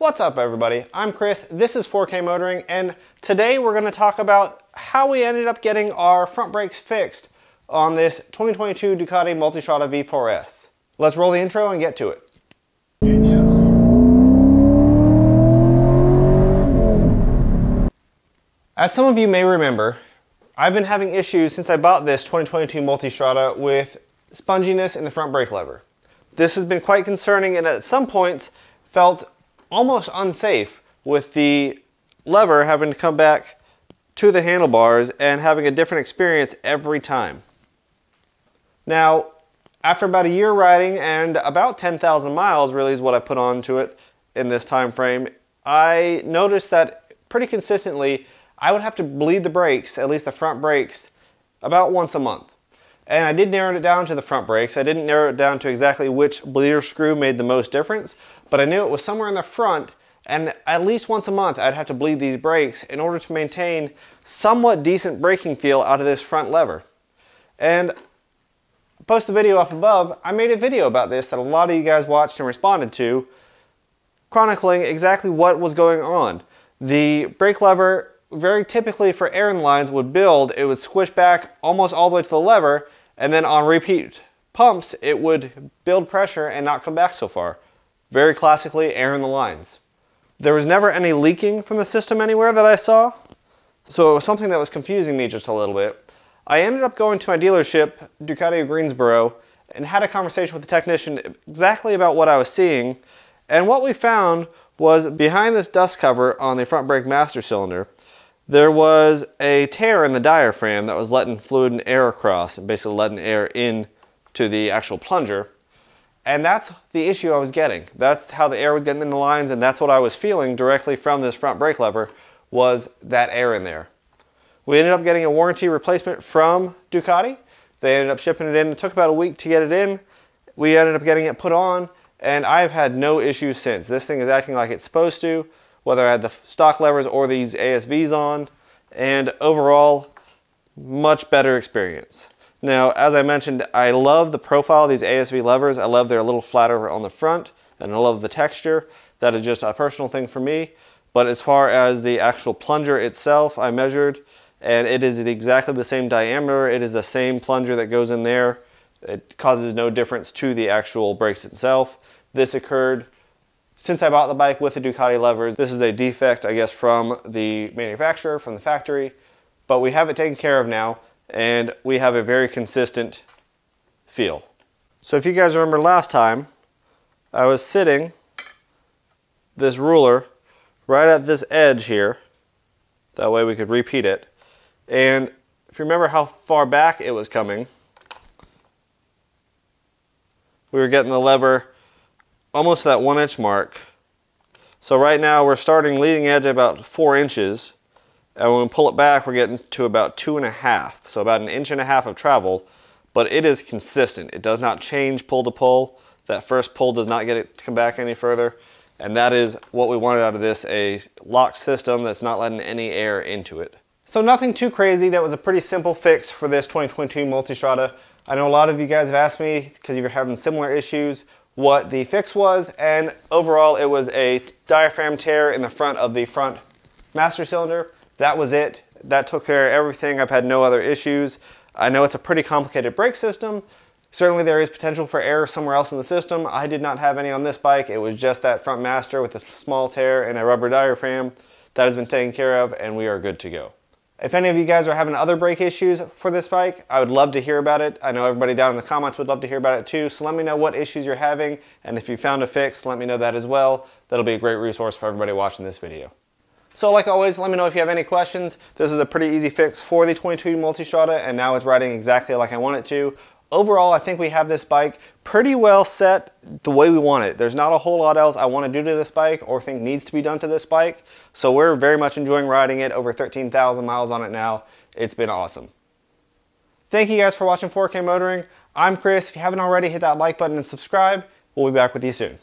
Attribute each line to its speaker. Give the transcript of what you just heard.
Speaker 1: What's up everybody? I'm Chris, this is 4K Motoring, and today we're going to talk about how we ended up getting our front brakes fixed on this 2022 Ducati Multistrada V4S. Let's roll the intro and get to it. As some of you may remember, I've been having issues since I bought this 2022 Multistrada with sponginess in the front brake lever. This has been quite concerning and at some points felt almost unsafe with the lever having to come back to the handlebars and having a different experience every time. Now, after about a year riding and about 10,000 miles really is what I put onto it in this time frame, I noticed that pretty consistently I would have to bleed the brakes, at least the front brakes, about once a month. And I did narrow it down to the front brakes. I didn't narrow it down to exactly which bleeder screw made the most difference, but I knew it was somewhere in the front and at least once a month I'd have to bleed these brakes in order to maintain somewhat decent braking feel out of this front lever. And post the video up above, I made a video about this that a lot of you guys watched and responded to, chronicling exactly what was going on. The brake lever, very typically for air in lines, would build, it would squish back almost all the way to the lever, and then on repeat pumps, it would build pressure and not come back so far. Very classically, air in the lines. There was never any leaking from the system anywhere that I saw, so it was something that was confusing me just a little bit. I ended up going to my dealership, Ducati Greensboro, and had a conversation with the technician exactly about what I was seeing, and what we found was behind this dust cover on the front brake master cylinder, there was a tear in the diaphragm that was letting fluid and air across and basically letting air in to the actual plunger. And that's the issue I was getting. That's how the air was getting in the lines and that's what I was feeling directly from this front brake lever was that air in there. We ended up getting a warranty replacement from Ducati. They ended up shipping it in. It took about a week to get it in. We ended up getting it put on and I've had no issues since. This thing is acting like it's supposed to whether I had the stock levers or these ASVs on, and overall, much better experience. Now, as I mentioned, I love the profile of these ASV levers. I love they're a little flatter on the front, and I love the texture. That is just a personal thing for me. But as far as the actual plunger itself, I measured, and it is exactly the same diameter. It is the same plunger that goes in there. It causes no difference to the actual brakes itself. This occurred since I bought the bike with the Ducati levers, this is a defect, I guess, from the manufacturer, from the factory, but we have it taken care of now, and we have a very consistent feel. So if you guys remember last time, I was sitting this ruler right at this edge here, that way we could repeat it, and if you remember how far back it was coming, we were getting the lever almost that one inch mark. So right now we're starting leading edge about four inches. And when we pull it back, we're getting to about two and a half. So about an inch and a half of travel, but it is consistent. It does not change pull to pull. That first pull does not get it to come back any further. And that is what we wanted out of this, a locked system that's not letting any air into it. So nothing too crazy. That was a pretty simple fix for this 2022 Multistrada. I know a lot of you guys have asked me because you're having similar issues what the fix was, and overall it was a diaphragm tear in the front of the front master cylinder. That was it. That took care of everything. I've had no other issues. I know it's a pretty complicated brake system. Certainly there is potential for error somewhere else in the system. I did not have any on this bike. It was just that front master with a small tear and a rubber diaphragm. That has been taken care of and we are good to go. If any of you guys are having other brake issues for this bike, I would love to hear about it. I know everybody down in the comments would love to hear about it too, so let me know what issues you're having, and if you found a fix, let me know that as well. That'll be a great resource for everybody watching this video. So like always, let me know if you have any questions. This is a pretty easy fix for the 22 Multistrada, and now it's riding exactly like I want it to. Overall, I think we have this bike pretty well set the way we want it. There's not a whole lot else I want to do to this bike or think needs to be done to this bike. So we're very much enjoying riding it, over 13,000 miles on it now. It's been awesome. Thank you guys for watching 4K Motoring. I'm Chris. If you haven't already, hit that like button and subscribe. We'll be back with you soon.